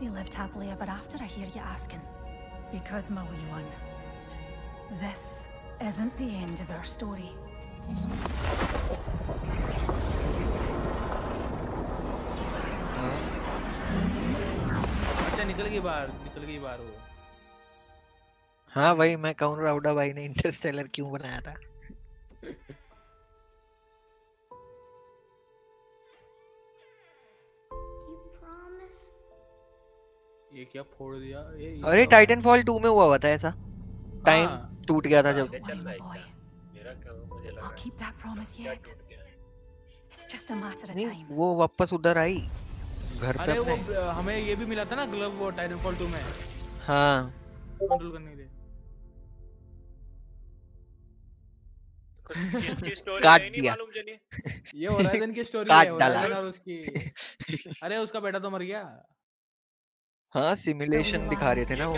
They lived happily ever after, I hear you asking. Because, my wee one, this isn't the end of our story. अच्छा निकल गई बाहर निकल गई बाहर वो हाँ भाई मैं कहूँ राउडा भाई ने इंटरस्टेलर क्यों बनाया था ये क्या फोड़ दिया? ये, ये अरे टाइटन फॉल 2 में हुआ हुआ था ऐसा। टाइम हाँ, टूट गया था जब। चल रहा है क्या मेरा क्या मुझे लग है keep that promise yet. टूट गया। है? It's just a matter of time. वो वापस उधर आई। घर पे अरे वो हमें ये भी मिला था ना ग्लव वो टाइटन फॉल 2 में। हाँ। कंट्रोल करने के लिए। की स्टोरी काट नहीं दिया। मालूम ये होराइजन की स्टोरी है होराइजन और उसकी। अरे उसका बेटा तो मर गया। हाँ सिमुलेशन दिखा रहे थे ना वो।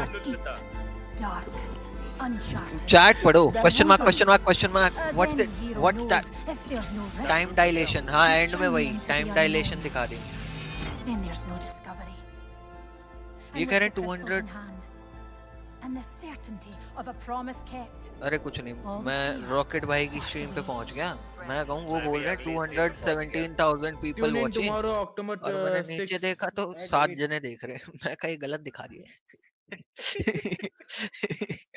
चैट पढ़ो। Question mark question mark question mark what's it what's that time dilation हाँ एंड में वही। टाइम डाइलेशन दिखा दे ये कह रहे 200 and the certainty of a promise kept. अरे कुछ नहीं मैं रॉकेट भाई की स्ट्रीम पे पहुँच गया। मैं कहूँ वो बोल रहे हैं stream पे पहुँच गया। 217,000 पीपल वाचिंग टुमारो अक्टूबर और मैंने नीचे देखा तो सात जने देख रहे हैं। मैं कहीं गलत दिखा दिए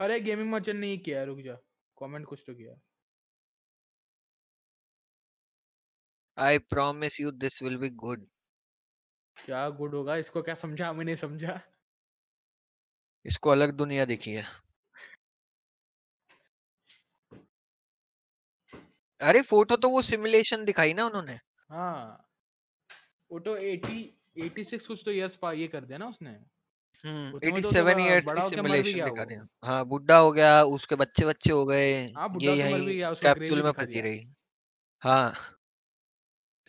अरे गेमिंग मचन ने ही किया रुक जा। कमेंट कुछ तो किया। I promise you this will be good क्या गुड होगा? इसको क्या समझा? हमें नहीं समझा। इसको अलग दुनिया दिखी है। अरे फ़ोटो तो वो सिमुलेशन दिखाई ना उन्होंने। हाँ। वो तो 80 86 कुछ तो इयर्स पा ये कर दिया ना उसने। हम्म उसमें तो 87 थोड़ा इयर्स की मर भी सिमुलेशन दिखा दिया। हाँ बुढ़ा हो गया उसके बच्चे बच्चे हो गए हाँ ये तो यहीं कैप्सूल में फंसी रही। हाँ।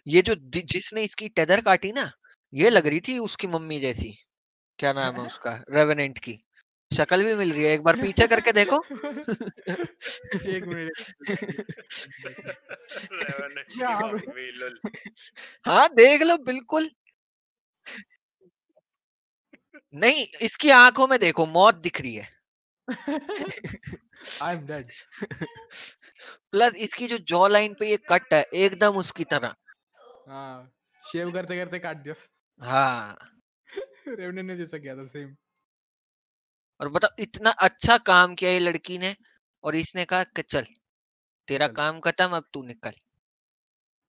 ये जो जिसने इसकी टेदर काटी ना ये लग रही थी उसकी मम्मी जैसी। क्या नाम है उसका? रेवेनेंट की। शक्ल भी मिल रही है एक बार पीछे करके देखो। एक मिनट हाँ देख लो बिल्कुल। नहीं इसकी आँखों में देखो मौत दिख रही है। आई एम डेड प्लस इसकी जो जॉ लाइन पे ये कट है एकदम उसकी तरह। हाँ शेव करते करते काट दिया। हाँ। रेवने ने जैसा किया था सेम और बताओ इतना अच्छा काम किया ये लड़की ने और इसने कहा कि चल तेरा चल। काम खत्म अब तू निकल।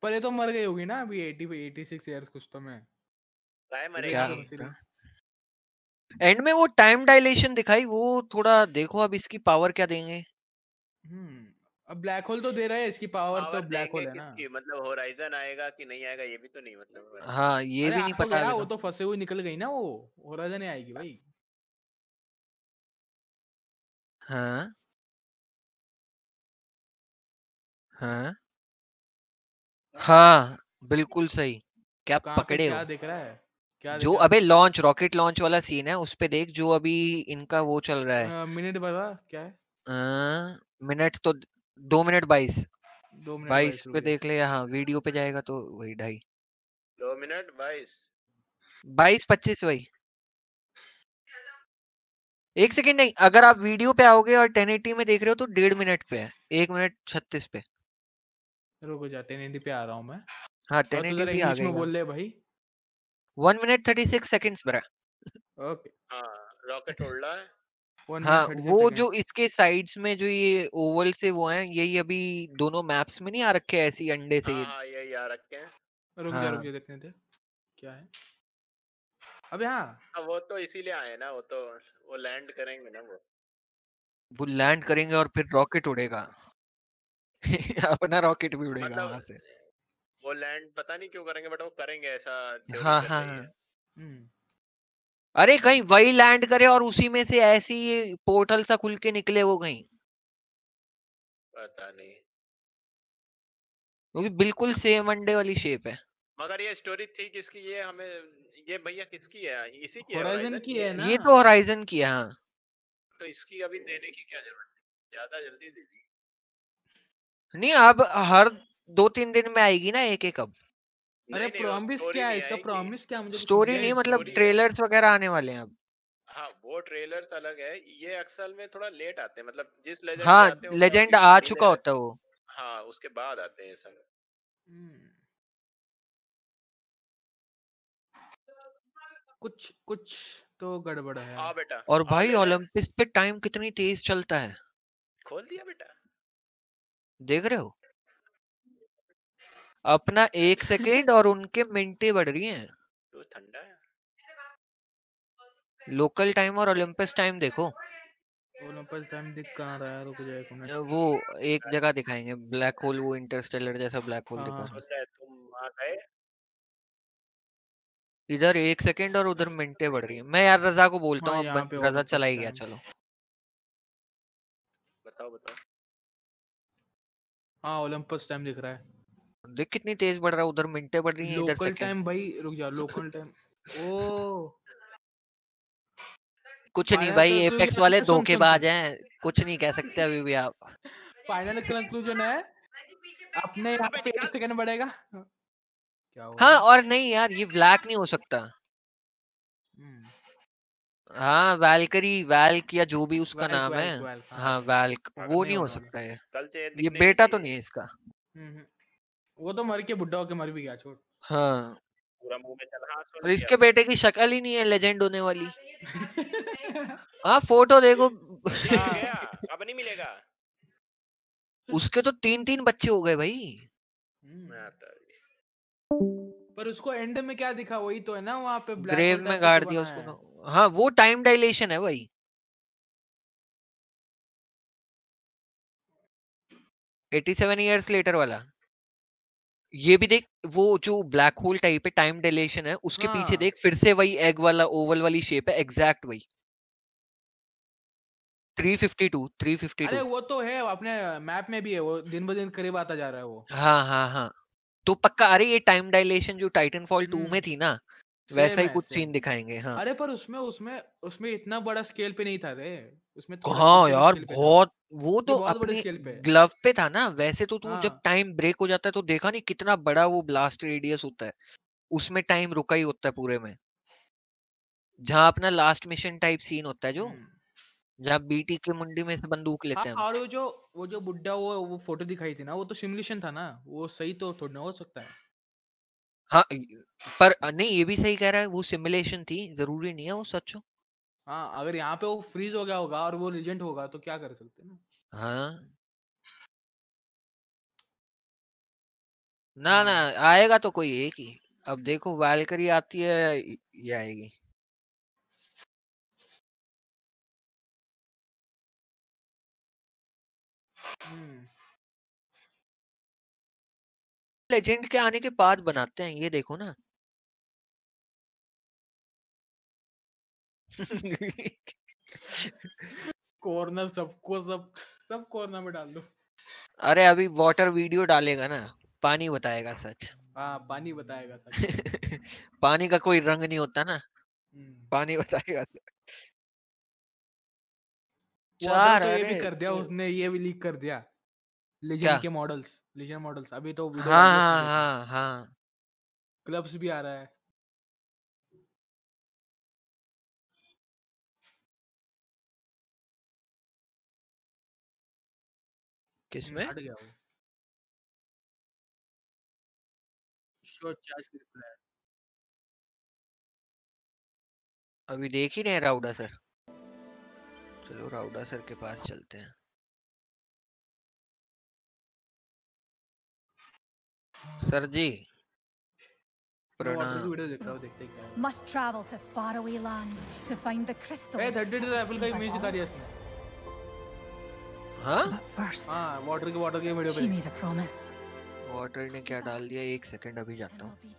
पर ये तो मर गई होगी ना अभी 80 86 इयर्स कुछ तो में। एंड में वो टाइम डायलेशन दिखाई वो थोड़ा देखो अब इसकी पावर क्या देंगे। हम्म। अब ब्लैक होल तो दे रहा है इसकी पावर तो ब्लैक होल है ना। मतलब होराइजन आएगा कि नहीं आएगा ये भी तो नहीं मतलब हाँ। ये भी नहीं पता वो तो फंसे हुए निकल गई ना वो होराइजन ही आएगी भाई। हाँ। हाँ। हाँ बिल्कुल सही। क्या पकड़े क्या दिख रहा है? क्या जो अबे लॉन्च रॉकेट लॉन्च वाला सीन है उस पे देख जो अभी इनका वो चल रहा है। है मिनट बता क्या है? मिनट तो दो मिनट बाईस। दो मिनट बाईस पे देख ले हाँ वीडियो पे जाएगा तो वही ढाई। दो मिनट बाईस। बाईस पच्चीस वही। एक सेकंड नहीं अगर आप वीडियो पे आओगे और 1080 में देख रहे हो तो डेढ़ मिनट पे है एक मिनट छत्तीस पे। रुको जा 1080 पे आ रहा हूँ मैं। हाँ और तू 1080 जरा भी आ गएगा बोल ले भाई। One minute thirty six seconds बरा। ओके। हाँ रॉकेट उड़ रहा है। वन हाँ वो जो इसके साइड्स में जो ये ओवल से वो हैं यही अभी दोनों मैप्स में नहीं आ रखे हैं ऐसी अंडे से हाँ ये ये यार रखे हैं। रुक जा रुक हाँ। जा देखने दे। क्या है? अबे हाँ। हाँ, वो तो इसीलिए आए ना वो तो वो लैंड करेंगे ना वो। वो लैंड करेंगे और फिर रॉकेट उड़ेगा। अपना रॉकेट भी उड़ेगा मतलब वहाँ से। वो लैंड पता नहीं क्यों करेंगे बट वो करेंगे ऐसा हाँ हाँ। हाँ। हम्म। अरे कहीं वही लैंड करे और उसी में से ऐसी पोर्टल सा खुल के निकले वो कहीं। पता नहीं। वो भी बिल्कुल सेम अंडे वाली शेप है। मगर ये स्टोरी थी किसकी? ये हमें ये भैया किसकी है? इसी की है होराइजन की है ना? ये तो होराइजन की है हाँ। तो इसकी अभी देने की क्या ज़रूरत है? ज़्यादा जल्दी दे दी नहीं अब हर दो तीन दिन में आएगी ना एक एक अब। अरे प्रॉमिस क्या है? इसका प्रॉमिस क्या? मुझे स्टोरी नहीं मतलब ट्रेलर्स वगैरह आने वाले हैं अब। हाँ वो ट्रेलर्स अलग है। ये अक्सर में थोड़ा लेट आते हैं मतलब जिस लेजेंड हाँ हैं लेजेंड आ चुका होता है वो। हाँ उसके बाद आते हैं सब। हम्म। कुछ कुछ तो गड़बड़ है। हाँ बेटा और भाई ले ले ओलंपिक्स पे टाइम कितनी तेज चलता है? खोल दिया बेटा। देख रहे हो? अपना एक सेकेंड और उनके मिनटें बढ़ रही हैं। तो ठंडा है। लोकल टाइम और ओलंपिक्स टाइम देखो। ओलंपस टाइम दिख कहाँ रहा है? रुक जाए एक मिनट। वो एक जगह दिखाएँगे ब्लैक होल वो इंटरस्टेलर जैसा ब्लैक होल हाँ दिखा हाँ। रहे तुम वहाँ गए? इधर एक सेकेंड और उधर मिनटें बढ़ रही हैं। मैं यार रजा को बोलता हाँ हूँ पे रजा ओलंपस चला ही गया चलो। बताओ बताओ। हाँ ओलंपस टाइम दिख रहा है। देख कितनी तेज बढ़ रहा है उधर मिनटें बढ़ रही हैं इधर लोकल सेकेंड। टाइम भाई रुक जा लोकल टाइम। ओ कुछ नहीं फाइनल भाई एपेक्स कंक्लूजन वाले सुन सुन धोखेबाज हैं कुछ नहीं कह सकते अभी भी आप। फाइनल कंक्लूजन है अपने यहाँ पे एक सेकंड बढ़ेगा। क्या हुआ हाँ और नहीं यार ये ब्लैक नहीं हो सकता। हम्म, हाँ वैलकरी वैल्क या जो भी उसका वैल्क नाम है। वैल्क वैल्क हाँ हाँ वैल्क। वो नहीं नहीं हो होने वाला सकता है। कल से ये दिखने बेटा तो नहीं है इसका। हम्म, हम्म। वो तो मर के बुढ़ा होके मर भी गया छोड़। हाँ। पूरा मुँह में चला। हाँ और इसके बेटे की शक्ल ही नहीं है लेजेंड होने वाली। हाँ फ़ोटो देखो। अब नहीं मिलेगा। उसके तो तीन तीन बच्चे हो गए भाई। हम्म, अभी। पर उसको एंड में क्या दिखा? वही तो है ना वहाँ पे ग्रेव में गाड़ दिया उसको तो। हाँ वो टाइम डायलेशन है भाई। 87 इयर्स लेटर वाला। ये भी देख वो जो ब्लैक होल टाइप है टाइम डायलेशन है उसके हाँ. पीछे देख फिर से वही एग वाला ओवल वाली शेप है एग्जैक्ट वही। 352 352 अरे वो तो है अपने मैप में भी है वो दिन ब दिन करीब आता जा रहा है वो। हाँ हाँ हाँ। तो पक्का अरे ये टाइम डायलेशन जो टाइटन फॉल टू में हम्म। थी ना वैसा ही कुछ सीन दिखाएँगे हाँ। अरे पर उसमें उसमें उसमें इतना बड़ा स्केल पे नहीं था रे। उसमें कहाँ छोटे यार बहुत वो तो अपने है ग्लव पे था ना वैसे तो तू जब हाँ। टाइम ब्रेक हो जाता है तो देखा नहीं कितना बड़ा वो ब्लास्ट रेडियस होता है उसमें टाइम रुका ही होता है पूरे में। जहाँ अपना लास्ट मिशन टाइप सीन होता है जो हम्म। जहाँ बीटी के मुंडी में से बंदूक हाँ लेते हैं और वो जो वो जो बुड्ढा वो वो फ़ोटो दिखाई थी ना वो तो सिमुलेशन था ना वो सही तो थोड़ा ना हो सकता है। हाँ पर नहीं ये भी सही कह रहा है वो सिमुलेशन थी ज़रूरी नहीं है वो सच हो। हाँ अगर यहाँ पे वो फ्रीज हो गया होगा और वो लेजेंड होगा तो क्या कर सकते ना? हाँ। ना ना हम्म। आएगा तो कोई एक ही। अब देखो वैलकरी आती है ये आएगी। हम्म। लेजेंड के आने के बाद बनाते हैं ये देखो ना। कॉर्नर सबको सब सब कॉर्नर में डाल दो। अरे अभी वाटर वीडियो डालेगा ना पानी बताएगा सच। हाँ पानी बताएगा सच। पानी का कोई रंग नहीं होता ना। हम्म। पानी बताएगा सच। चार तो ये भी कर दिया उसने ये भी लीक कर दिया। लेजेंड के मॉडल्स लेजेंड मॉडल्स अभी तो वीडियो हाँ हाँ हाँ हाँ। क्लब्स भी आ रहा है। किसमें हट गया वो शो चार्ज रिप्लाई अभी देख ही रहे हैं राउडा सर। चलो राउडा सर के पास चलते हैं। सर जी प्रणाम। वीडियो देख रहा हूँ देखते क्या है। Must travel to faraway lands to find the a crystals thirty that rifle का इमेज दिखा. दिया इसने। हाँ But first, हाँ वाटर के वाटर के वीडियो she पे made a promise, वाटर ने क्या डाल दिया एक सेकंड अभी and जाता हूँ we'll be